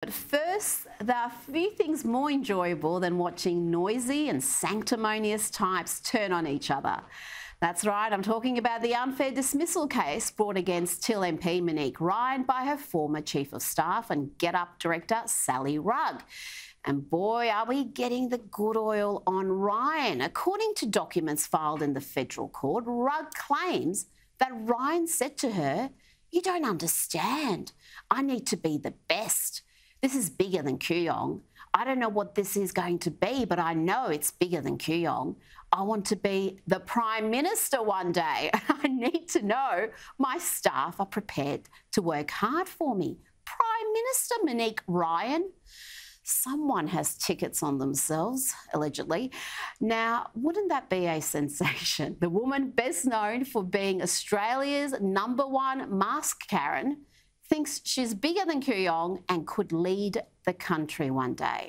But first, there are few things more enjoyable than watching noisy and sanctimonious types turn on each other. That's right, I'm talking about the unfair dismissal case brought against teal MP Monique Ryan by her former Chief of Staff and GetUp director Sally Rugg. And boy, are we getting the good oil on Ryan. According to documents filed in the federal court, Rugg claims that Ryan said to her, You don't understand. I need to be the best. This is bigger than Kooyong. I don't know what this is going to be, but I know it's bigger than Kooyong. I want to be the Prime Minister one day. I need to know my staff are prepared to work hard for me. Prime Minister Monique Ryan. Someone has tickets on themselves, allegedly. Now, wouldn't that be a sensation? The woman best known for being Australia's number one mask Karen thinks she's bigger than Kooyong and could lead the country one day.